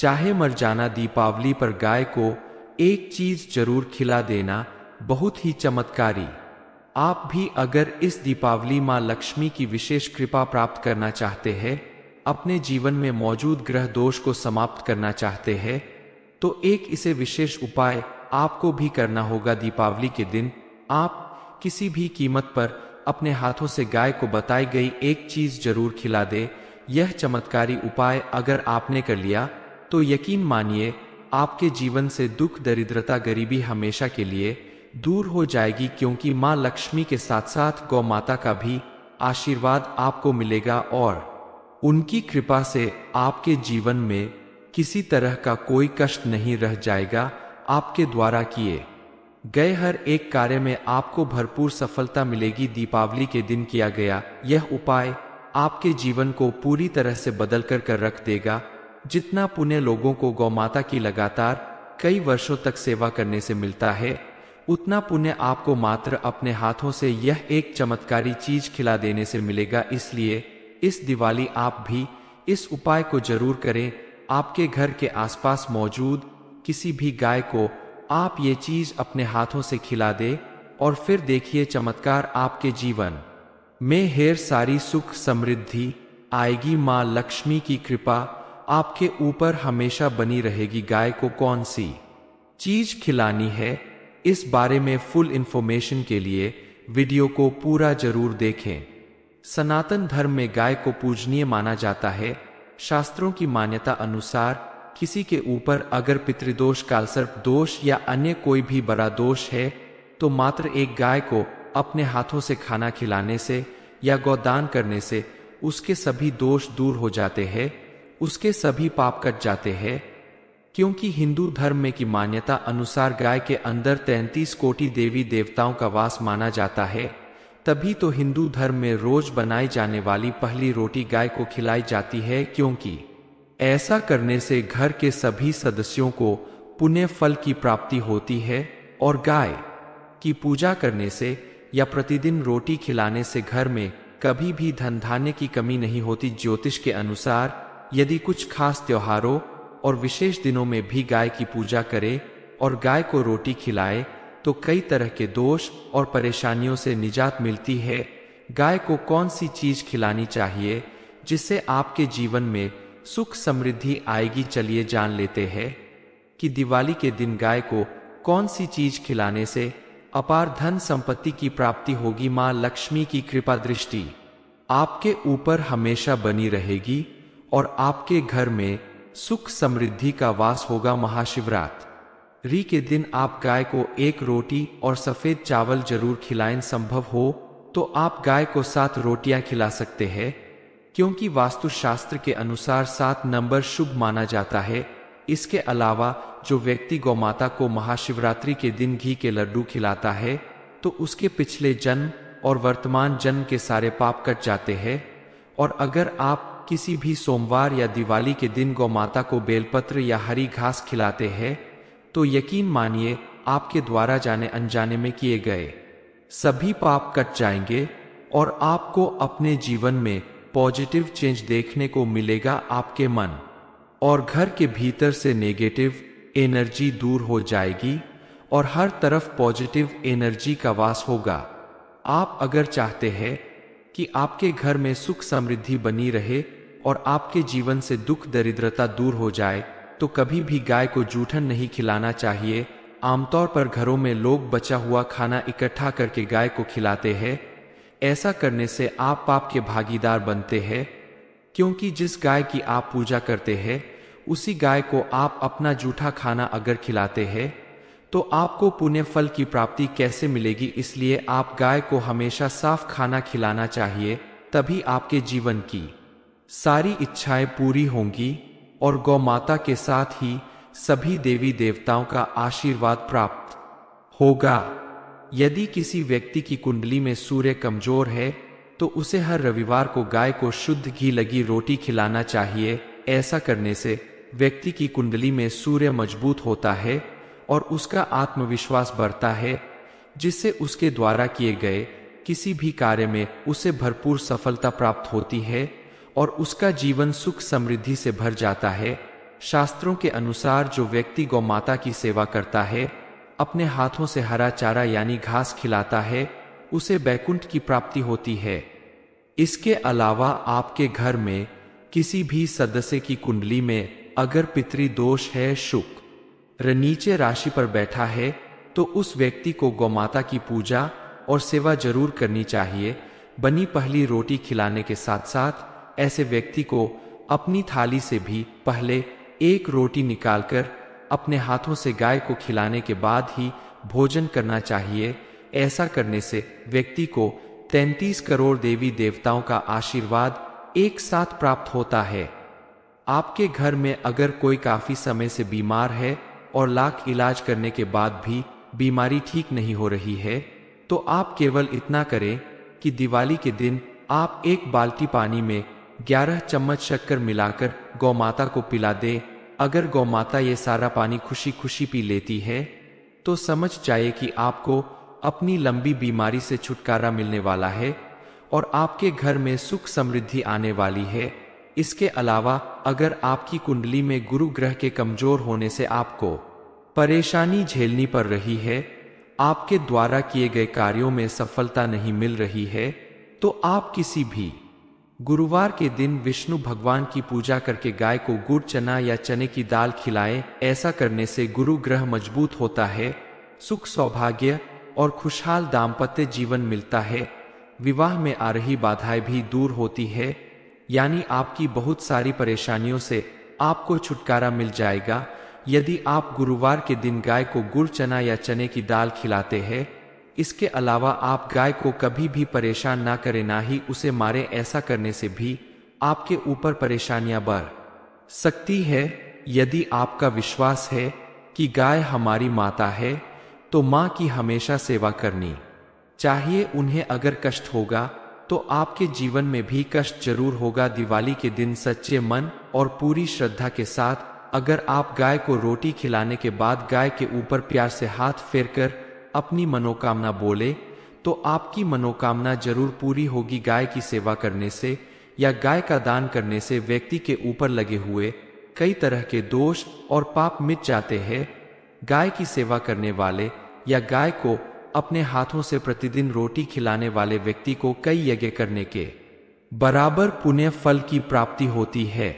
चाहे मर जाना दीपावली पर गाय को एक चीज़ ज़रूर खिला देना बहुत ही चमत्कारी। आप भी अगर इस दीपावली माँ लक्ष्मी की विशेष कृपा प्राप्त करना चाहते हैं, अपने जीवन में मौजूद ग्रह दोष को समाप्त करना चाहते हैं तो एक इसे विशेष उपाय आपको भी करना होगा दीपावली के दिन। आप किसी भी कीमत पर अपने हाथों से गाय को बताई गई एक चीज़ ज़रूर खिला दे। यह चमत्कारी उपाय अगर आपने कर लिया तो यकीन मानिए, आपके जीवन से दुख, दरिद्रता, गरीबी हमेशा के लिए दूर हो जाएगी क्योंकि माँ लक्ष्मी के साथ साथ गौ माता का भी आशीर्वाद आपको मिलेगा और उनकी कृपा से आपके जीवन में किसी तरह का कोई कष्ट नहीं रह जाएगा आपके द्वारा किए गए हर एक कार्य में आपको भरपूर सफलता मिलेगी। दीपावली के दिन किया गया यह उपाय आपके जीवन को पूरी तरह से बदल कर कर रख देगा। जितना पुण्य लोगों को गौ माता की लगातार कई वर्षों तक सेवा करने से मिलता है, उतना पुण्य आपको मात्र अपने हाथों से यह एक चमत्कारी चीज़ खिला देने से मिलेगा। इसलिए इस दिवाली आप भी इस उपाय को ज़रूर करें। आपके घर के आसपास मौजूद किसी भी गाय को आप ये चीज़ अपने हाथों से खिला दे और फिर देखिए चमत्कार आपके जीवन। में हेर सारी सुख समृद्धि, आएगी माँ लक्ष्मी की कृपा आपके ऊपर हमेशा बनी रहेगी गाय को कौन सी? चीज़ खिलानी है। इस बारे में फुल इंफॉर्मेशन के लिए वीडियो को पूरा ज़रूर देखें। सनातन धर्म में गाय को पूजनीय माना जाता है। शास्त्रों की मान्यता अनुसार, किसी के ऊपर अगर पितृदोष, कालसर्प दोष या अन्य कोई भी बड़ा दोष है तो मात्र एक गाय को अपने हाथों से खाना खिलाने से या गौदान करने से उसके सभी दोष दूर हो जाते हैं। उसके सभी पाप कट जाते हैं, क्योंकि हिंदू धर्म में की मान्यता अनुसार गाय के अंदर तैतीस कोटि देवी देवताओं का वास माना जाता है, तभी तो हिंदू धर्म में रोज बनाई जाने वाली पहली रोटी गाय को खिलाई जाती है, क्योंकि ऐसा करने से घर के सभी सदस्यों को पुण्य फल की प्राप्ति होती है, और गाय की पूजा करने से या प्रतिदिन रोटी खिलाने से घर में कभी भी धन धान्य की कमी नहीं होती ज्योतिष के अनुसार यदि कुछ खास त्योहारों और विशेष दिनों में भी गाय की पूजा करे और गाय को रोटी खिलाए तो कई तरह के दोष और परेशानियों से निजात मिलती है। गाय को कौन सी चीज़ खिलानी चाहिए, जिससे आपके जीवन में सुख समृद्धि आएगी, चलिए जान लेते हैं कि दिवाली के दिन गाय को कौन सी चीज़ खिलाने से अपार धन संपत्ति की प्राप्ति होगी। माँ लक्ष्मी की कृपा दृष्टि आपके ऊपर हमेशा बनी रहेगी। और आपके घर में सुख समृद्धि का वास होगा महाशिवरात। री के दिन आप गाय को एक रोटी और सफ़ेद चावल ज़रूर खिलाएँ, संभव हो तो आप गाय को सात रोटियाँ खिला सकते हैं, क्योंकि वास्तुशास्त्र के अनुसार सात नंबर शुभ माना जाता है। इसके अलावा जो व्यक्ति गौ माता को महाशिवरात्रि के दिन घी के लड्डू खिलाता है तो उसके पिछले जन्म और वर्तमान जन्म के सारे पाप कट जाते हैं। और अगर आप किसी भी सोमवार या दिवाली के दिन गौ माता को बेलपत्र या हरी घास खिलाते हैं तो यकीन मानिए, आपके द्वारा जाने अनजाने में किए गए सभी पाप कट जाएँगे और आपको अपने जीवन में पॉजिटिव चेंज देखने को मिलेगा आपके मन और घर के भीतर से नेगेटिव एनर्जी दूर हो जाएगी और हर तरफ़ पॉजिटिव एनर्जी का वास होगा। आप अगर चाहते हैं कि आपके घर में सुख समृद्धि बनी रहे और आपके जीवन से दुख दरिद्रता दूर हो जाए तो कभी भी गाय को जूठन नहीं खिलाना चाहिए। आमतौर पर घरों में लोग बचा हुआ खाना इकट्ठा करके गाय को खिलाते हैं। ऐसा करने से आप पाप के भागीदार बनते हैं, क्योंकि जिस गाय की आप पूजा करते हैं, उसी गाय को आप अपना जूठा खाना अगर खिलाते हैं तो आपको पुण्य फल की प्राप्ति कैसे मिलेगी इसलिए आप गाय को हमेशा साफ़ खाना खिलाना चाहिए, तभी आपके जीवन की सारी इच्छाएँ पूरी होंगी और गौ माता के साथ ही सभी देवी देवताओं का आशीर्वाद प्राप्त होगा। यदि किसी व्यक्ति की कुंडली में सूर्य कमज़ोर है तो उसे हर रविवार को गाय को शुद्ध घी लगी रोटी खिलाना चाहिए। ऐसा करने से व्यक्ति की कुंडली में सूर्य मज़बूत होता है और उसका आत्मविश्वास बढ़ता है, जिससे उसके द्वारा किए गए किसी भी कार्य में उसे भरपूर सफलता प्राप्त होती है और उसका जीवन सुख समृद्धि से भर जाता है। शास्त्रों के अनुसार जो व्यक्ति गौ माता की सेवा करता है, अपने हाथों से हरा चारा यानी घास खिलाता है, उसे बैकुंठ की प्राप्ति होती है। इसके अलावा आपके घर में किसी भी सदस्य की कुंडली में अगर पितृ दोष है शुक्र नीचे राशि पर बैठा है तो उस व्यक्ति को गौमाता की पूजा और सेवा ज़रूर करनी चाहिए। बनी पहली रोटी खिलाने के साथ साथ ऐसे व्यक्ति को अपनी थाली से भी पहले एक रोटी निकालकर अपने हाथों से गाय को खिलाने के बाद ही भोजन करना चाहिए। ऐसा करने से व्यक्ति को तैतीस करोड़ देवी देवताओं का आशीर्वाद एक साथ प्राप्त होता है। आपके घर में अगर कोई काफ़ी समय से बीमार है और लाख इलाज करने के बाद भी बीमारी ठीक नहीं हो रही है तो आप केवल इतना करें कि दिवाली के दिन आप एक बाल्टी पानी में ग्यारह चम्मच शक्कर मिलाकर गौ माता को पिला दे। अगर गौ माता ये सारा पानी खुशी खुशी पी लेती है तो समझ जाए कि आपको अपनी लंबी बीमारी से छुटकारा मिलने वाला है और आपके घर में सुख समृद्धि आने वाली है। इसके अलावा, अगर आपकी कुंडली में गुरु ग्रह के कमज़ोर होने से आपको परेशानी झेलनी पड़ रही है, आपके द्वारा किए गए कार्यों में सफलता नहीं मिल रही है तो आप किसी भी गुरुवार के दिन विष्णु भगवान की पूजा करके गाय को गुड़, चना या चने की दाल खिलाएँ, ऐसा करने से गुरु ग्रह मज़बूत होता है, सुख सौभाग्य और खुशहाल दाम्पत्य जीवन मिलता है, विवाह में आ रही बाधाएँ भी दूर होती है यानी आपकी बहुत सारी परेशानियों से आपको छुटकारा मिल जाएगा। यदि आप गुरुवार के दिन गाय को गुड़ चना या चने की दाल खिलाते हैं, इसके अलावा आप गाय को कभी भी परेशान ना करें, ना ही उसे मारे, ऐसा करने से भी आपके ऊपर परेशानियाँ बढ़ सकती है। यदि आपका विश्वास है कि गाय हमारी माता है तो माँ की हमेशा सेवा करनी चाहिए। उन्हें अगर कष्ट होगा तो आपके जीवन में भी कष्ट ज़रूर होगा। दिवाली के दिन सच्चे मन और पूरी श्रद्धा के साथ अगर आप गाय को रोटी खिलाने के बाद गाय के ऊपर प्यार से हाथ फेरकर अपनी मनोकामना बोले तो आपकी मनोकामना ज़रूर पूरी होगी गाय की सेवा करने से या गाय का दान करने से व्यक्ति के ऊपर लगे हुए कई तरह के दोष और पाप मिट जाते हैं। गाय की सेवा करने वाले या गाय को अपने हाथों से प्रतिदिन रोटी खिलाने वाले व्यक्ति को कई यज्ञ करने के बराबर पुण्य फल की प्राप्ति होती है।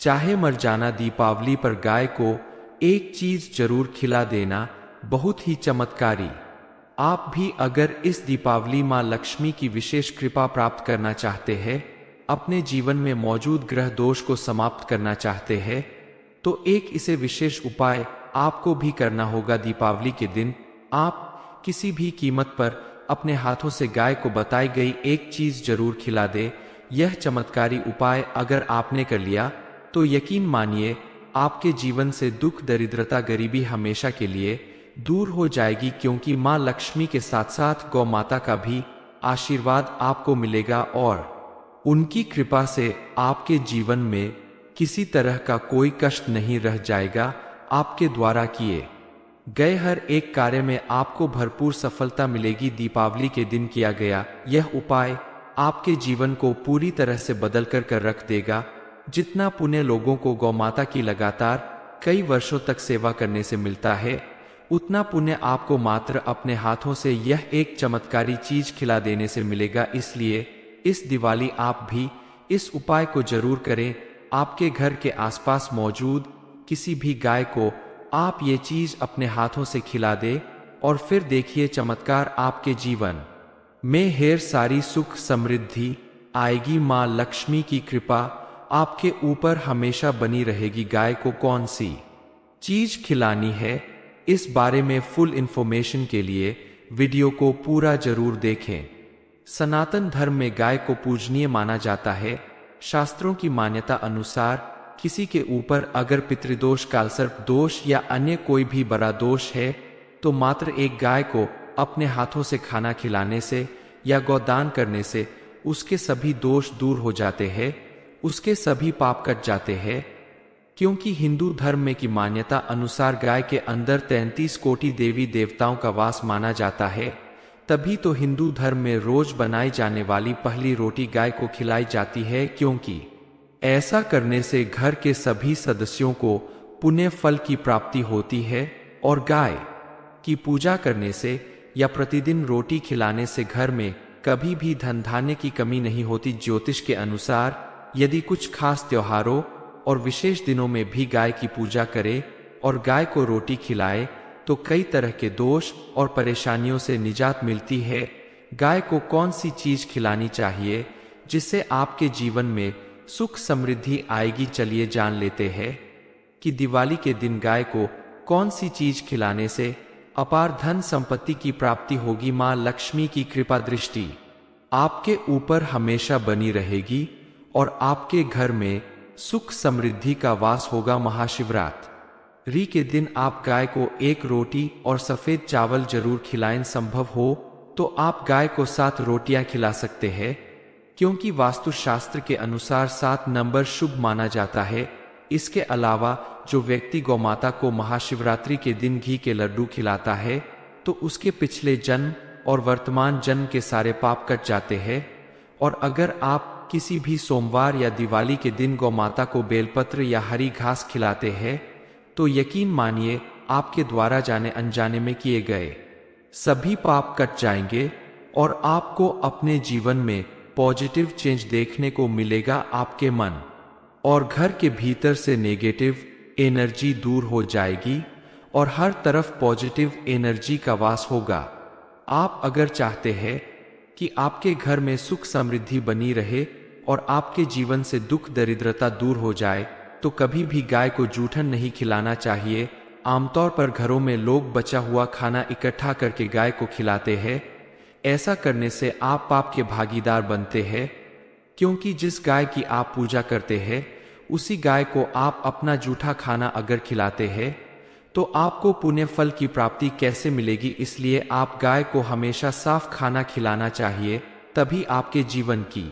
चाहे मर जाना दीपावली पर गाय को एक चीज़ ज़रूर खिला देना बहुत ही चमत्कारी। आप भी अगर इस दीपावली माँ लक्ष्मी की विशेष कृपा प्राप्त करना चाहते हैं, अपने जीवन में मौजूद ग्रह दोष को समाप्त करना चाहते हैं तो एक इसे विशेष उपाय आपको भी करना होगा दीपावली के दिन। आप किसी भी कीमत पर अपने हाथों से गाय को बताई गई एक चीज़ ज़रूर खिला दे, यह चमत्कारी उपाय अगर आपने कर लिया तो यकीन मानिए, आपके जीवन से दुख, दरिद्रता, गरीबी हमेशा के लिए दूर हो जाएगी, क्योंकि माँ लक्ष्मी के साथ साथ गौ माता का भी आशीर्वाद आपको मिलेगा और उनकी कृपा से आपके जीवन में किसी तरह का कोई कष्ट नहीं रह जाएगा, आपके द्वारा किए। गए हर एक कार्य में आपको भरपूर सफलता मिलेगी, दीपावली के दिन किया गया। यह उपाय आपके जीवन को पूरी तरह से बदल कर कर रख देगा। जितना पुण्य लोगों को गौ माता की लगातार कई वर्षों तक सेवा करने से मिलता है, उतना पुण्य आपको मात्र अपने हाथों से यह एक चमत्कारी चीज़ खिला देने से मिलेगा। इसलिए इस दिवाली आप भी इस उपाय को ज़रूर करें। आपके घर के आसपास मौजूद किसी भी गाय को आप ये चीज़ अपने हाथों से खिला दे और फिर देखिए चमत्कार आपके जीवन। में हेर सारी सुख समृद्धि, आएगी माँ लक्ष्मी की कृपा, आपके ऊपर हमेशा बनी रहेगी गाय को कौन सी? चीज़ खिलानी है, इस बारे में फुल इंफॉर्मेशन के लिए वीडियो को पूरा ज़रूर देखें। सनातन धर्म में गाय को पूजनीय माना जाता है, शास्त्रों की मान्यता अनुसार किसी के ऊपर अगर पितृदोष, कालसर्प दोष या अन्य कोई भी बड़ा दोष है तो मात्र एक गाय को अपने हाथों से खाना खिलाने से या गौदान करने से उसके सभी दोष दूर हो जाते हैं, उसके सभी पाप कट जाते हैं। क्योंकि हिंदू धर्म में की मान्यता अनुसार गाय के अंदर तैतीस कोटि देवी देवताओं का वास माना जाता है, तभी तो हिंदू धर्म में रोज बनाई जाने वाली पहली रोटी गाय को खिलाई जाती है, क्योंकि ऐसा करने से घर के सभी सदस्यों को पुण्य फल की प्राप्ति होती है और गाय की पूजा करने से या प्रतिदिन रोटी खिलाने से घर में कभी भी धन धान्य की कमी नहीं होती ज्योतिष के अनुसार, यदि कुछ खास त्योहारों और विशेष दिनों में भी गाय की पूजा करे और गाय को रोटी खिलाए तो कई तरह के दोष और परेशानियों से निजात मिलती है। गाय को कौन सी चीज़ खिलानी चाहिए, जिससे आपके जीवन में सुख समृद्धि आएगी, चलिए जान लेते हैं कि दिवाली के दिन गाय को कौन सी चीज़ खिलाने से अपार धन संपत्ति की प्राप्ति होगी? माँ लक्ष्मी की कृपा दृष्टि आपके ऊपर हमेशा बनी रहेगी और आपके घर में सुख समृद्धि का वास होगा। महाशिवरात। री के दिन आप गाय को एक रोटी और सफ़ेद चावल ज़रूर खिलाएँ। संभव हो तो आप गाय को सात रोटियाँ खिला सकते हैं। क्योंकि वास्तुशास्त्र के अनुसार सात नंबर शुभ माना जाता है। इसके अलावा, जो व्यक्ति गौमाता को महाशिवरात्रि के दिन घी के लड्डू खिलाता है तो उसके पिछले जन्म और वर्तमान जन्म के सारे पाप कट जाते हैं। और अगर आप किसी भी सोमवार या दिवाली के दिन गौ माता को बेलपत्र या हरी घास खिलाते हैं तो यकीन मानिए, आपके द्वारा जाने अनजाने में किए गए सभी पाप कट जाएँगे और आपको अपने जीवन में पॉजिटिव चेंज देखने को मिलेगा आपके मन, और घर के भीतर से नेगेटिव एनर्जी दूर हो जाएगी, और हर तरफ़ पॉजिटिव एनर्जी का वास होगा। आप अगर चाहते हैं कि आपके घर में सुख समृद्धि बनी रहे, और आपके जीवन से दुख दरिद्रता दूर हो जाए तो कभी भी गाय को जूठन नहीं खिलाना चाहिए। आमतौर पर घरों में लोग बचा हुआ खाना इकट्ठा करके गाय को खिलाते हैं ऐसा करने से आप पाप के भागीदार बनते हैं, क्योंकि जिस गाय की आप पूजा करते हैं, उसी गाय को आप अपना जूठा खाना अगर खिलाते हैं तो आपको पुण्य फल की प्राप्ति कैसे मिलेगी? इसलिए आप गाय को हमेशा साफ़ खाना खिलाना चाहिए, तभी आपके जीवन की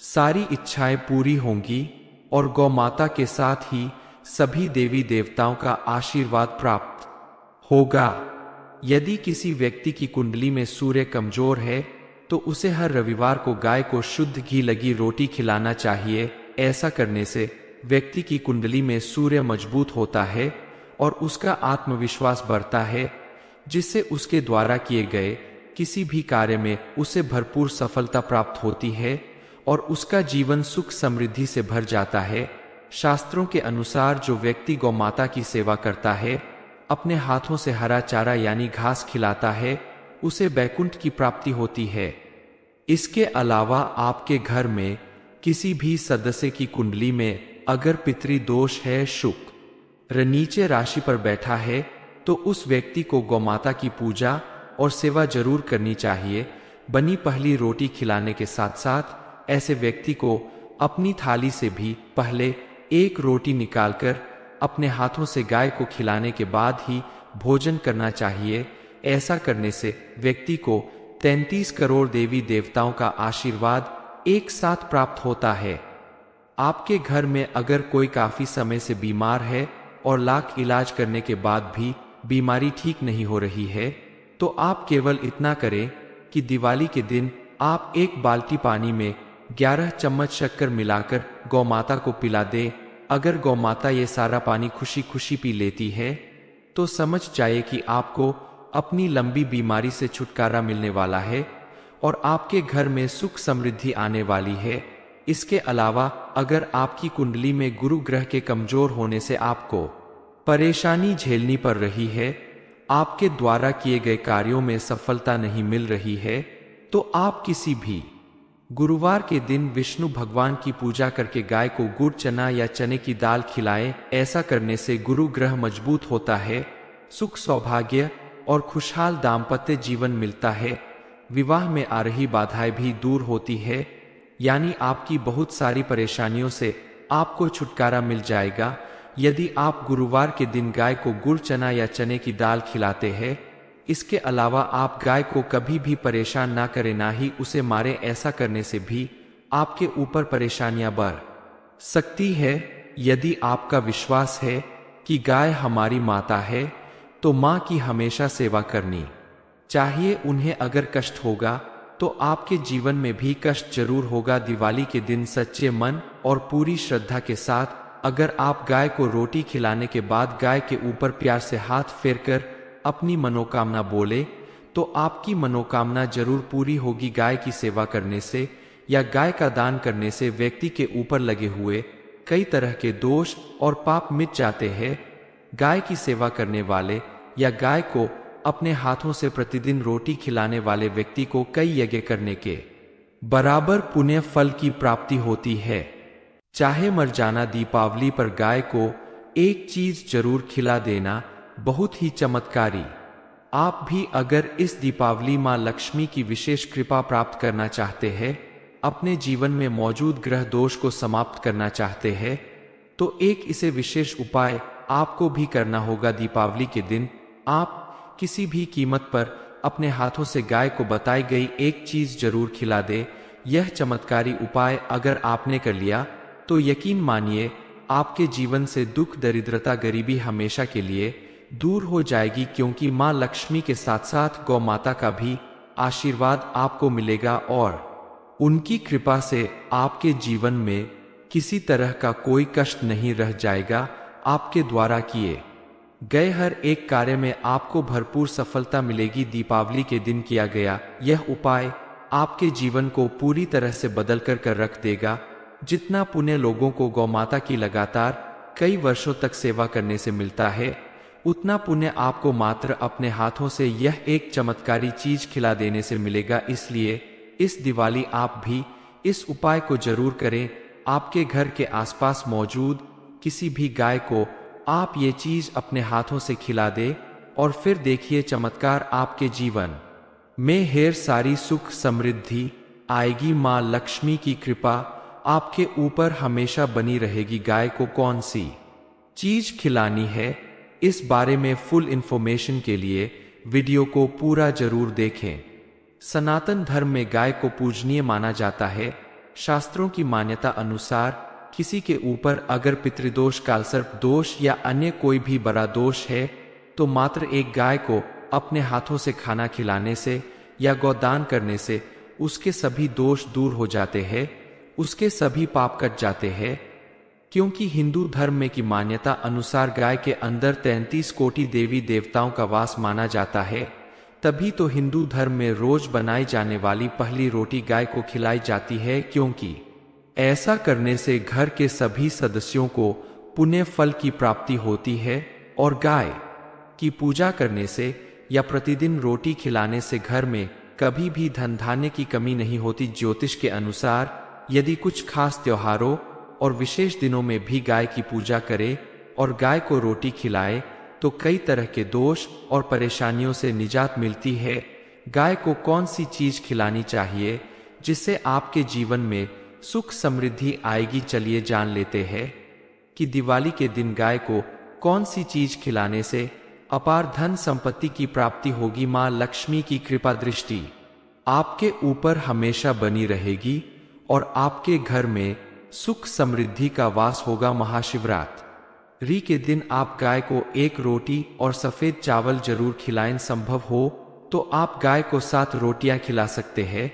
सारी इच्छाएँ पूरी होंगी, और गौ माता के साथ ही सभी देवी देवताओं का आशीर्वाद प्राप्त होगा। यदि किसी व्यक्ति की कुंडली में सूर्य कमज़ोर है तो उसे हर रविवार को गाय को शुद्ध घी लगी रोटी खिलाना चाहिए। ऐसा करने से व्यक्ति की कुंडली में सूर्य मज़बूत होता है और उसका आत्मविश्वास बढ़ता है, जिससे उसके द्वारा किए गए किसी भी कार्य में उसे भरपूर सफलता प्राप्त होती है और उसका जीवन सुख समृद्धि से भर जाता है। शास्त्रों के अनुसार जो व्यक्ति गौ माता की सेवा करता है अपने हाथों से हरा चारा यानी घास खिलाता है, उसे बैकुंठ की प्राप्ति होती है। इसके अलावा आपके घर में किसी भी सदस्य की कुंडली में अगर पितृ दोष है शुक्र नीचे राशि पर बैठा है तो उस व्यक्ति को गौमाता की पूजा और सेवा ज़रूर करनी चाहिए। बनी पहली रोटी खिलाने के साथ साथ ऐसे व्यक्ति को अपनी थाली से भी पहले एक रोटी निकालकर अपने हाथों से गाय को खिलाने के बाद ही भोजन करना चाहिए। ऐसा करने से व्यक्ति को 33 करोड़ देवी देवताओं का आशीर्वाद एक साथ प्राप्त होता है। आपके घर में अगर कोई काफ़ी समय से बीमार है और लाख इलाज करने के बाद भी बीमारी ठीक नहीं हो रही है तो आप केवल इतना करें कि दिवाली के दिन आप एक बाल्टी पानी में ग्यारह चम्मच शक्कर मिलाकर गौ माता को पिला दे अगर गौ माता ये सारा पानी खुशी खुशी पी लेती है तो समझ जाए कि आपको अपनी लंबी बीमारी से छुटकारा मिलने वाला है और आपके घर में सुख समृद्धि आने वाली है। इसके अलावा अगर आपकी कुंडली में गुरु ग्रह के कमज़ोर होने से आपको परेशानी झेलनी पड़ रही है, आपके द्वारा किए गए कार्यों में सफलता नहीं मिल रही है तो आप किसी भी गुरुवार के दिन विष्णु भगवान की पूजा करके गाय को गुड़, चना या चने की दाल खिलाएँ, ऐसा करने से गुरु ग्रह मज़बूत होता है, सुख सौभाग्य और खुशहाल दाम्पत्य जीवन मिलता है। विवाह में आ रही बाधाएँ भी दूर होती है, यानी आपकी बहुत सारी परेशानियों से आपको छुटकारा मिल जाएगा। यदि आप गुरुवार के दिन गाय को गुड़, चना या चने की दाल खिलाते हैं इसके अलावा आप गाय को कभी भी परेशान ना करें, ना ही उसे मारे। ऐसा करने से भी आपके ऊपर परेशानियाँ बढ़ सकती है, यदि आपका विश्वास है कि गाय हमारी माता है तो माँ की हमेशा सेवा करनी। चाहिए उन्हें अगर कष्ट होगा तो आपके जीवन में भी कष्ट ज़रूर होगा। दिवाली के दिन सच्चे मन और पूरी श्रद्धा के साथ अगर आप गाय को रोटी खिलाने के बाद गाय के ऊपर प्यार से हाथ फेरकर अपनी मनोकामना बोले तो आपकी मनोकामना ज़रूर पूरी होगी गाय की सेवा करने से या गाय का दान करने से व्यक्ति के ऊपर लगे हुए कई तरह के दोष और पाप मिट जाते हैं। गाय की सेवा करने वाले या गाय को अपने हाथों से प्रतिदिन रोटी खिलाने वाले व्यक्ति को कई यज्ञ करने के बराबर पुण्य फल की प्राप्ति होती है। चाहे मर जाना दीपावली पर गाय को एक चीज़ ज़रूर खिला देना बहुत ही चमत्कारी। आप भी अगर इस दीपावली माँ लक्ष्मी की विशेष कृपा प्राप्त करना चाहते हैं, अपने जीवन में मौजूद ग्रह दोष को समाप्त करना चाहते हैं तो एक इसे विशेष उपाय आपको भी करना होगा दीपावली के दिन। आप किसी भी कीमत पर अपने हाथों से गाय को बताई गई एक चीज़ ज़रूर खिला दे। यह चमत्कारी उपाय अगर आपने कर लिया तो यकीन मानिए, आपके जीवन से दुख, दरिद्रता, गरीबी हमेशा के लिए दूर हो जाएगी क्योंकि माँ लक्ष्मी के साथ साथ गौ माता का भी आशीर्वाद आपको मिलेगा और उनकी कृपा से आपके जीवन में किसी तरह का कोई कष्ट नहीं रह जाएगा आपके द्वारा किए गए हर एक कार्य में आपको भरपूर सफलता मिलेगी। दीपावली के दिन किया गया यह उपाय आपके जीवन को पूरी तरह से बदल कर कर रख देगा। जितना पुण्य लोगों को गौमाता की लगातार कई वर्षों तक सेवा करने से मिलता है उतना पुण्य आपको मात्र अपने हाथों से यह एक चमत्कारी चीज़ खिला देने से मिलेगा, इसलिए इस दिवाली आप भी इस उपाय को ज़रूर करें। आपके घर के आसपास मौजूद किसी भी गाय को आप ये चीज़ अपने हाथों से खिला दे और फिर देखिए चमत्कार आपके जीवन। में हेर सारी सुख समृद्धि, आएगी माँ लक्ष्मी की कृपा, आपके ऊपर हमेशा बनी रहेगी गाय को कौन सी? चीज़ खिलानी है इस बारे में फुल इंफॉर्मेशन के लिए वीडियो को पूरा ज़रूर देखें। सनातन धर्म में गाय को पूजनीय माना जाता है। शास्त्रों की मान्यता अनुसार, किसी के ऊपर अगर पितृदोष, कालसर्प दोष या अन्य कोई भी बड़ा दोष है तो मात्र एक गाय को अपने हाथों से खाना खिलाने से या गौदान करने से उसके सभी दोष दूर हो जाते हैं, उसके सभी पाप कट जाते हैं। क्योंकि हिंदू धर्म में की मान्यता अनुसार गाय के अंदर तैतीस कोटि देवी देवताओं का वास माना जाता है, तभी तो हिंदू धर्म में रोज बनाई जाने वाली पहली रोटी गाय को खिलाई जाती है क्योंकि ऐसा करने से घर के सभी सदस्यों को पुण्य फल की प्राप्ति होती है और गाय की पूजा करने से या प्रतिदिन रोटी खिलाने से घर में कभी भी धन धान्य की कमी नहीं होती। ज्योतिष के अनुसार यदि कुछ खास त्योहारों और विशेष दिनों में भी गाय की पूजा करे और गाय को रोटी खिलाए तो कई तरह के दोष और परेशानियों से निजात मिलती है। गाय को कौन सी चीज़ खिलानी चाहिए, जिससे आपके जीवन में सुख समृद्धि आएगी चलिए जान लेते हैं, कि दिवाली के दिन गाय को कौन सी चीज़ खिलाने से अपार धन संपत्ति की प्राप्ति होगी माँ लक्ष्मी की कृपा दृष्टि। आपके ऊपर हमेशा बनी रहेगी और आपके घर में सुख समृद्धि का वास होगा महाशिवरात। री के दिन आप गाय को एक रोटी और सफ़ेद चावल ज़रूर खिलाएँ, संभव हो तो आप गाय को सात रोटियाँ खिला सकते हैं,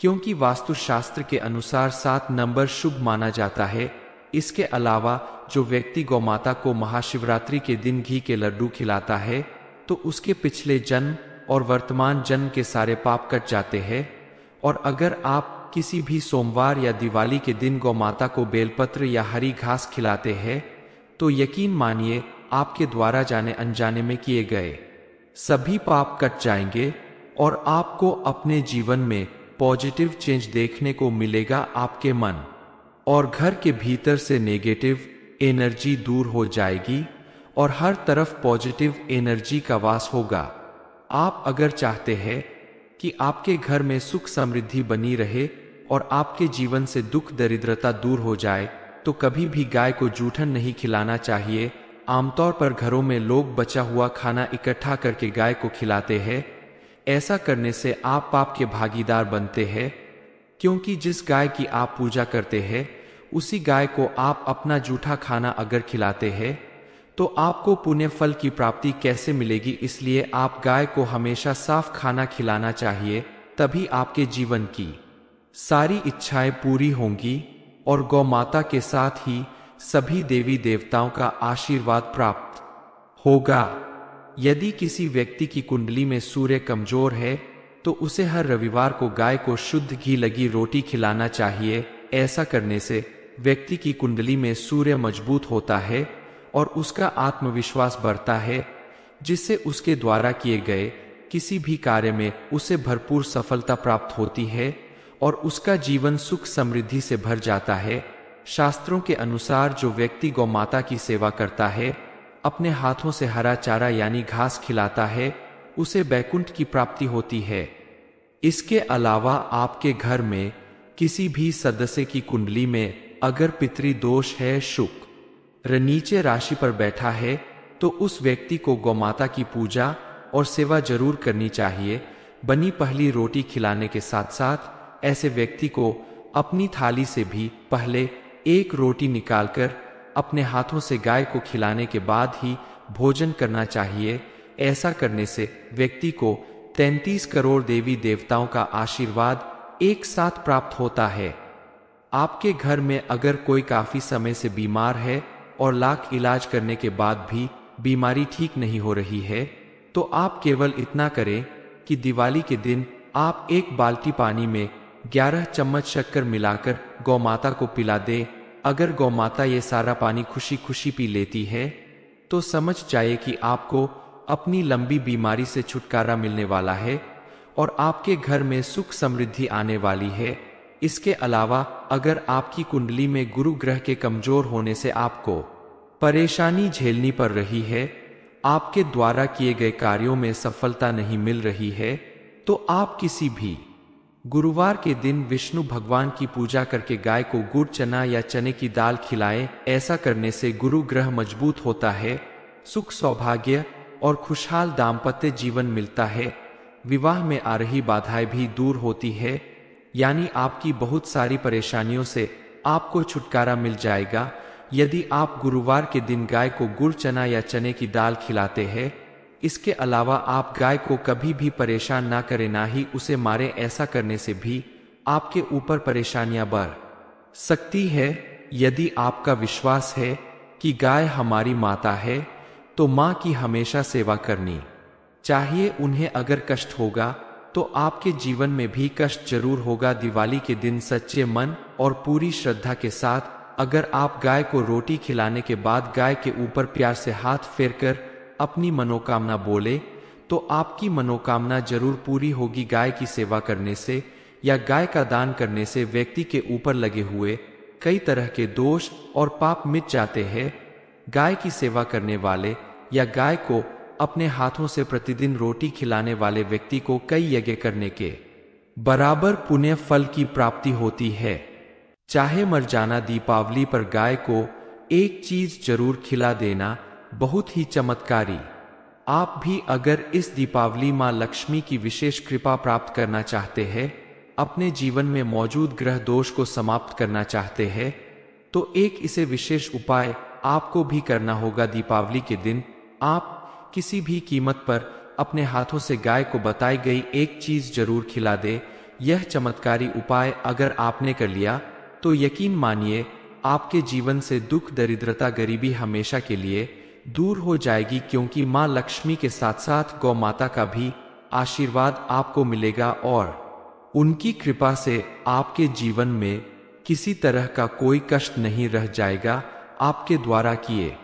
क्योंकि वास्तुशास्त्र के अनुसार सात नंबर शुभ माना जाता है। इसके अलावा जो व्यक्ति गौमाता को महाशिवरात्रि के दिन घी के लड्डू खिलाता है तो उसके पिछले जन्म और वर्तमान जन्म के सारे पाप कट जाते हैं, और अगर आप किसी भी सोमवार या दिवाली के दिन गौ माता को बेलपत्र या हरी घास खिलाते हैं तो यकीन मानिए, आपके द्वारा जाने अनजाने में किए गए सभी पाप कट जाएँगे और आपको अपने जीवन में पॉजिटिव चेंज देखने को मिलेगा आपके मन और घर के भीतर से नेगेटिव एनर्जी दूर हो जाएगी और हर तरफ़ पॉजिटिव एनर्जी का वास होगा। आप अगर चाहते हैं कि आपके घर में सुख समृद्धि बनी रहे और आपके जीवन से दुख, दरिद्रता दूर हो जाए तो कभी भी गाय को जूठन नहीं खिलाना चाहिए। आमतौर पर घरों में लोग बचा हुआ खाना इकट्ठा करके गाय को खिलाते हैं। ऐसा करने से आप पाप के भागीदार बनते हैं, क्योंकि जिस गाय की आप पूजा करते हैं, उसी गाय को आप अपना जूठा खाना अगर खिलाते हैं तो आपको पुण्य फल की प्राप्ति कैसे मिलेगी? इसलिए आप गाय को हमेशा साफ़ खाना खिलाना चाहिए, तभी आपके जीवन की सारी इच्छाएँ पूरी होंगी और गौ माता के साथ ही सभी देवी देवताओं का आशीर्वाद प्राप्त होगा। यदि किसी व्यक्ति की कुंडली में सूर्य कमज़ोर है तो उसे हर रविवार को गाय को शुद्ध घी लगी रोटी खिलाना चाहिए। ऐसा करने से व्यक्ति की कुंडली में सूर्य मज़बूत होता है और उसका आत्मविश्वास बढ़ता है, जिससे उसके द्वारा किए गए किसी भी कार्य में उसे भरपूर सफलता प्राप्त होती है। और उसका जीवन सुख समृद्धि से भर जाता है। शास्त्रों के अनुसार जो व्यक्ति गौ माता की सेवा करता है, अपने हाथों से हरा चारा यानी घास खिलाता है, उसे बैकुंठ की प्राप्ति होती है। इसके अलावा आपके घर में, किसी भी सदस्य की कुंडली में अगर पितृ दोष है शुक्र नीचे राशि पर बैठा है तो उस व्यक्ति को गौमाता की पूजा और सेवा ज़रूर करनी चाहिए। बनी पहली रोटी खिलाने के साथ साथ ऐसे व्यक्ति को अपनी थाली से भी पहले एक रोटी निकालकर अपने हाथों से गाय को खिलाने के बाद ही भोजन करना चाहिए। ऐसा करने से व्यक्ति को 33 करोड़ देवी देवताओं का आशीर्वाद एक साथ प्राप्त होता है। आपके घर में अगर कोई काफ़ी समय से बीमार है और लाख इलाज करने के बाद भी बीमारी ठीक नहीं हो रही है तो आप केवल इतना करें कि दिवाली के दिन आप एक बाल्टी पानी में 11 चम्मच शक्कर मिलाकर गौ माता को पिला दे। अगर गौ माता ये सारा पानी खुशी खुशी पी लेती है तो समझ जाए कि आपको अपनी लंबी बीमारी से छुटकारा मिलने वाला है और आपके घर में सुख समृद्धि आने वाली है। इसके अलावा, अगर आपकी कुंडली में गुरु ग्रह के कमज़ोर होने से आपको परेशानी झेलनी पड़ रही है, आपके द्वारा किए गए कार्यों में सफलता नहीं मिल रही है तो आप किसी भी गुरुवार के दिन विष्णु भगवान की पूजा करके गाय को गुड़, चना या चने की दाल खिलाएँ, ऐसा करने से गुरु ग्रह मज़बूत होता है, सुख सौभाग्य और खुशहाल दाम्पत्य जीवन मिलता है। विवाह में आ रही बाधाएँ भी दूर होती है, यानी आपकी बहुत सारी परेशानियों से आपको छुटकारा मिल जाएगा। यदि आप गुरुवार के दिन गाय को गुड़, चना या चने की दाल खिलाते हैं इसके अलावा आप गाय को कभी भी परेशान ना करें, ना ही उसे मारे। ऐसा करने से भी आपके ऊपर परेशानियाँ बढ़ सकती है। यदि आपका विश्वास है कि गाय हमारी माता है तो माँ की हमेशा सेवा करनी चाहिए। उन्हें अगर कष्ट होगा तो आपके जीवन में भी कष्ट ज़रूर होगा। दिवाली के दिन सच्चे मन और पूरी श्रद्धा के साथ अगर आप गाय को रोटी खिलाने के बाद गाय के ऊपर प्यार से हाथ फेरकर अपनी मनोकामना बोले तो आपकी मनोकामना ज़रूर पूरी होगी गाय की सेवा करने से या गाय का दान करने से व्यक्ति के ऊपर लगे हुए कई तरह के दोष और पाप मिट जाते हैं। गाय की सेवा करने वाले या गाय को अपने हाथों से प्रतिदिन रोटी खिलाने वाले व्यक्ति को कई यज्ञ करने के बराबर पुण्य फल की प्राप्ति होती है। चाहे मर जाना दीपावली पर गाय को एक चीज़ ज़रूर खिला देना बहुत ही चमत्कारी। आप भी अगर इस दीपावली माँ लक्ष्मी की विशेष कृपा प्राप्त करना चाहते हैं, अपने जीवन में मौजूद ग्रह दोष को समाप्त करना चाहते हैं तो एक इसे विशेष उपाय आपको भी करना होगा दीपावली के दिन। आप किसी भी कीमत पर अपने हाथों से गाय को बताई गई एक चीज़ ज़रूर खिला दे। यह चमत्कारी उपाय अगर आपने कर लिया तो यकीन मानिए, आपके जीवन से दुख, दरिद्रता, गरीबी हमेशा के लिए दूर हो जाएगी क्योंकि माँ लक्ष्मी के साथ साथ गौ माता का भी आशीर्वाद आपको मिलेगा और उनकी कृपा से आपके जीवन में किसी तरह का कोई कष्ट नहीं रह जाएगा आपके द्वारा किए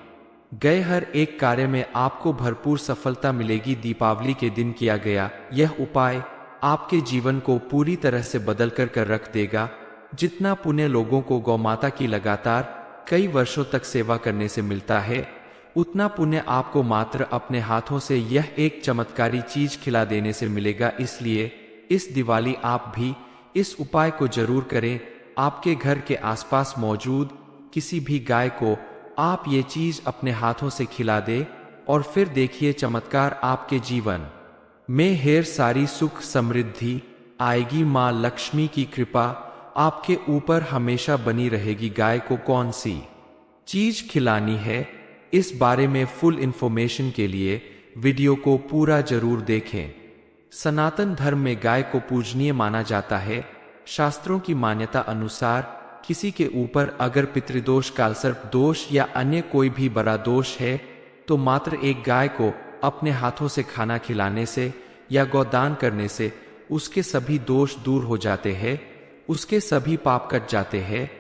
गए हर एक कार्य में आपको भरपूर सफलता मिलेगी। दीपावली के दिन किया गया यह उपाय आपके जीवन को पूरी तरह से बदल कर कर रख देगा। जितना पुण्य लोगों को गौ माता की लगातार कई वर्षों तक सेवा करने से मिलता है उतना पुण्य आपको मात्र अपने हाथों से यह एक चमत्कारी चीज़ खिला देने से मिलेगा, इसलिए इस दिवाली आप भी इस उपाय को ज़रूर करें। आपके घर के आसपास मौजूद किसी भी गाय को आप ये चीज़ अपने हाथों से खिला दे और फिर देखिए चमत्कार आपके जीवन। में हेर सारी सुख समृद्धि, आएगी माँ लक्ष्मी की कृपा, आपके ऊपर हमेशा बनी रहेगी गाय को कौन सी? चीज़ खिलानी है इस बारे में फुल इंफॉर्मेशन के लिए वीडियो को पूरा ज़रूर देखें। सनातन धर्म में गाय को पूजनीय माना जाता है। शास्त्रों की मान्यता अनुसार, किसी के ऊपर अगर पितृदोष, कालसर्प दोष या अन्य कोई भी बड़ा दोष है तो मात्र एक गाय को अपने हाथों से खाना खिलाने से या गौदान करने से उसके सभी दोष दूर हो जाते हैं, उसके सभी पाप कट जाते हैं।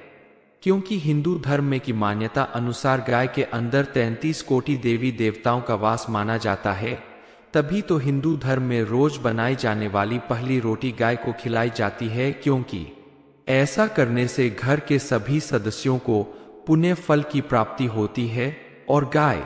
क्योंकि हिंदू धर्म में की मान्यता अनुसार गाय के अंदर तैतीस कोटि देवी देवताओं का वास माना जाता है, तभी तो हिंदू धर्म में रोज बनाई जाने वाली पहली रोटी गाय को खिलाई जाती है क्योंकि ऐसा करने से घर के सभी सदस्यों को पुण्य फल की प्राप्ति होती है और गाय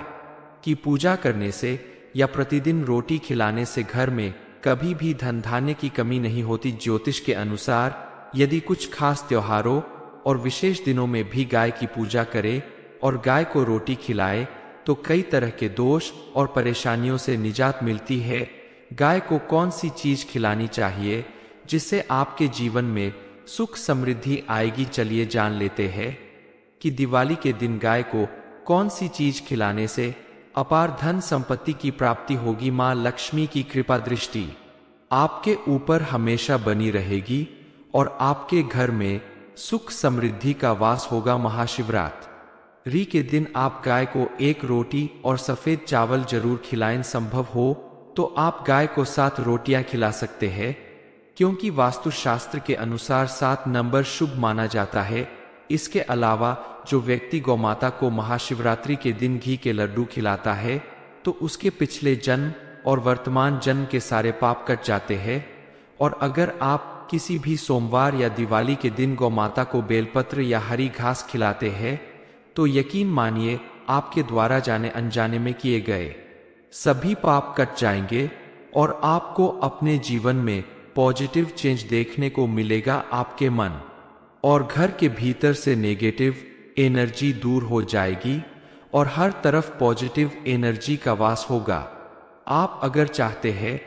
की पूजा करने से या प्रतिदिन रोटी खिलाने से घर में कभी भी धन धान्य की कमी नहीं होती ज्योतिष के अनुसार, यदि कुछ खास त्योहारों और विशेष दिनों में भी गाय की पूजा करे और गाय को रोटी खिलाए तो कई तरह के दोष और परेशानियों से निजात मिलती है। गाय को कौन सी चीज़ खिलानी चाहिए, जिससे आपके जीवन में सुख समृद्धि आएगी, चलिए जान लेते हैं कि दिवाली के दिन गाय को कौन सी चीज़ खिलाने से अपार धन संपत्ति की प्राप्ति होगी। माँ लक्ष्मी की कृपा दृष्टि आपके ऊपर हमेशा बनी रहेगी और आपके घर में सुख समृद्धि का वास होगा महाशिवरात। री के दिन आप गाय को एक रोटी और सफ़ेद चावल ज़रूर खिलाएँ, संभव हो तो आप गाय को सात रोटियाँ खिला सकते हैं, क्योंकि वास्तुशास्त्र के अनुसार सात नंबर शुभ माना जाता है। इसके अलावा, जो व्यक्ति गौमाता को महाशिवरात्रि के दिन घी के लड्डू खिलाता है तो उसके पिछले जन्म और वर्तमान जन्म के सारे पाप कट जाते हैं, और अगर आप किसी भी सोमवार या दिवाली के दिन गौ माता को बेलपत्र या हरी घास खिलाते हैं तो यकीन मानिए, आपके द्वारा जाने अनजाने में किए गए सभी पाप कट जाएँगे और आपको अपने जीवन में पॉजिटिव चेंज देखने को मिलेगा आपके मन और घर के भीतर से नेगेटिव एनर्जी दूर हो जाएगी और हर तरफ़ पॉजिटिव एनर्जी का वास होगा। आप अगर चाहते हैं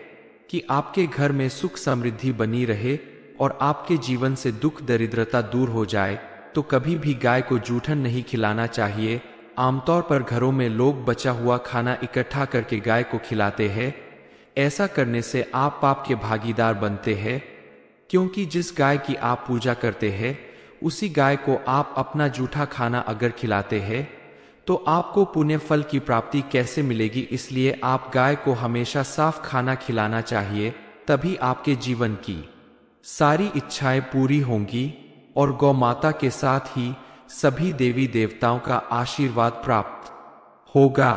कि आपके घर में सुख समृद्धि बनी रहे और आपके जीवन से दुख, दरिद्रता दूर हो जाए तो कभी भी गाय को जूठन नहीं खिलाना चाहिए। आमतौर पर घरों में लोग बचा हुआ खाना इकट्ठा करके गाय को खिलाते हैं। ऐसा करने से आप पाप के भागीदार बनते हैं, क्योंकि जिस गाय की आप पूजा करते हैं, उसी गाय को आप अपना जूठा खाना अगर खिलाते हैं तो आपको पुण्य फल की प्राप्ति कैसे मिलेगी? इसलिए आप गाय को हमेशा साफ़ खाना खिलाना चाहिए, तभी आपके जीवन की सारी इच्छाएँ पूरी होंगी और गौ माता के साथ ही सभी देवी देवताओं का आशीर्वाद प्राप्त होगा।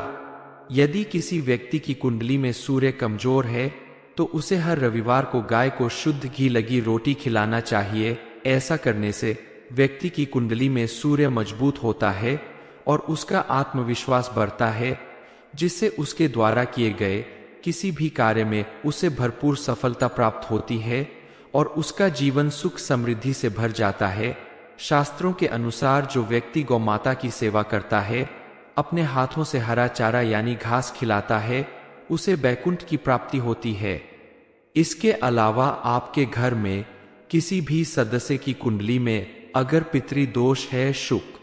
यदि किसी व्यक्ति की कुंडली में सूर्य कमज़ोर है तो उसे हर रविवार को गाय को शुद्ध घी लगी रोटी खिलाना चाहिए। ऐसा करने से व्यक्ति की कुंडली में सूर्य मज़बूत होता है और उसका आत्मविश्वास बढ़ता है, जिससे उसके द्वारा किए गए किसी भी कार्य में उसे भरपूर सफलता प्राप्त होती है। और उसका जीवन सुख समृद्धि से भर जाता है। शास्त्रों के अनुसार जो व्यक्ति गौ माता की सेवा करता है, अपने हाथों से हरा चारा यानी घास खिलाता है, उसे बैकुंठ की प्राप्ति होती है। इसके अलावा आपके घर में, किसी भी सदस्य की कुंडली में अगर पितृ दोष है शुक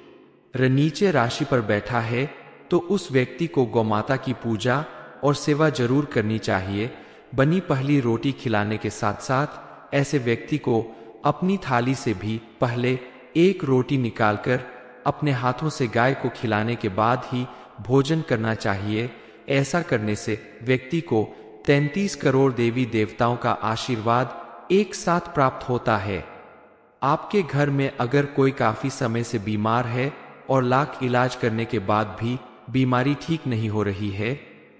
नीचे राशि पर बैठा है तो उस व्यक्ति को गौमाता की पूजा और सेवा ज़रूर करनी चाहिए। बनी पहली रोटी खिलाने के साथ साथ ऐसे व्यक्ति को अपनी थाली से भी पहले एक रोटी निकालकर अपने हाथों से गाय को खिलाने के बाद ही भोजन करना चाहिए। ऐसा करने से व्यक्ति को तैतीस करोड़ देवी देवताओं का आशीर्वाद एक साथ प्राप्त होता है। आपके घर में अगर कोई काफ़ी समय से बीमार है और लाख इलाज करने के बाद भी बीमारी ठीक नहीं हो रही है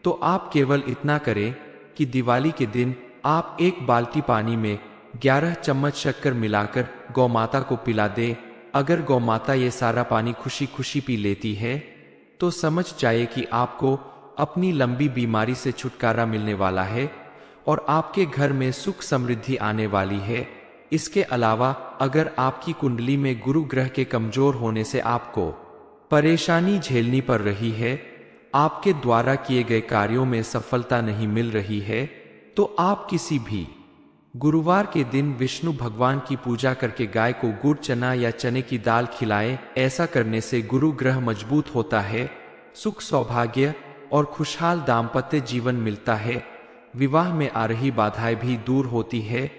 तो आप केवल इतना करें कि दिवाली के दिन आप एक बाल्टी पानी में ग्यारह चम्मच शक्कर मिलाकर गौ माता को पिला दे। अगर गौ माता ये सारा पानी खुशी खुशी पी लेती है तो समझ जाए कि आपको अपनी लंबी बीमारी से छुटकारा मिलने वाला है और आपके घर में सुख समृद्धि आने वाली है। इसके अलावा अगर आपकी कुंडली में गुरु ग्रह के कमज़ोर होने से आपको परेशानी झेलनी पड़ रही है, आपके द्वारा किए गए कार्यों में सफलता नहीं मिल रही है तो आप किसी भी गुरुवार के दिन विष्णु भगवान की पूजा करके गाय को गुड़, चना या चने की दाल खिलाएँ, ऐसा करने से गुरु ग्रह मज़बूत होता है, सुख सौभाग्य और खुशहाल दाम्पत्य जीवन मिलता है। विवाह में आ रही बाधाएँ भी दूर होती है,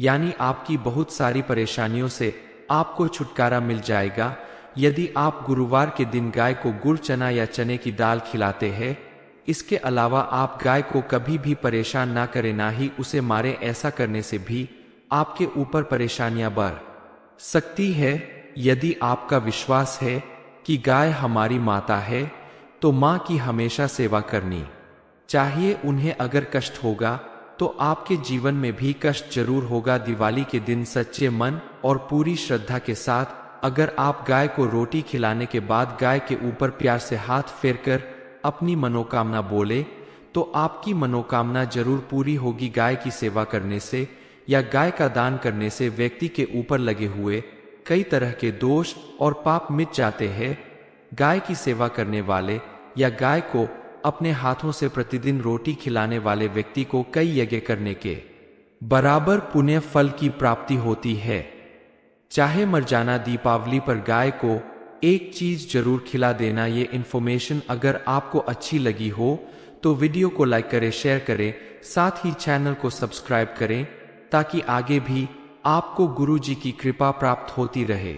यानी आपकी बहुत सारी परेशानियों से आपको छुटकारा मिल जाएगा। यदि आप गुरुवार के दिन गाय को गुड़, चना या चने की दाल खिलाते हैं इसके अलावा आप गाय को कभी भी परेशान ना करें, ना ही उसे मारे। ऐसा करने से भी आपके ऊपर परेशानियाँ बढ़ सकती है। यदि आपका विश्वास है कि गाय हमारी माता है तो माँ की हमेशा सेवा करनी चाहिए। उन्हें अगर कष्ट होगा तो आपके जीवन में भी कष्ट ज़रूर होगा। दिवाली के दिन सच्चे मन और पूरी श्रद्धा के साथ अगर आप गाय को रोटी खिलाने के बाद गाय के ऊपर प्यार से हाथ फेरकर अपनी मनोकामना बोले तो आपकी मनोकामना ज़रूर पूरी होगी गाय की सेवा करने से या गाय का दान करने से व्यक्ति के ऊपर लगे हुए कई तरह के दोष और पाप मिट जाते हैं। गाय की सेवा करने वाले या गाय को अपने हाथों से प्रतिदिन रोटी खिलाने वाले व्यक्ति को कई यज्ञ करने के बराबर पुण्य फल की प्राप्ति होती है। चाहे मर जाना दीपावली पर गाय को एक चीज़ ज़रूर खिला देना ये इन्फॉर्मेशन अगर आपको अच्छी लगी हो तो वीडियो को लाइक करें शेयर करें, साथ ही चैनल को सब्सक्राइब करें, ताकि आगे भी आपको गुरु जी की कृपा प्राप्त होती रहे।